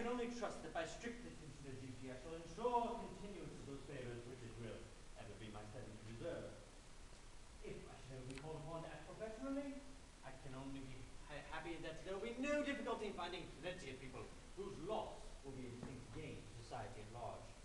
can only trust that by strict attention to duty I shall ensure continuance of those favors which it will ever be my study to deserve. If I shall be called upon to act professionally, I can only be ha happy that there will be no difficulty in finding plenty of people whose loss will be a distinct gain to society at large.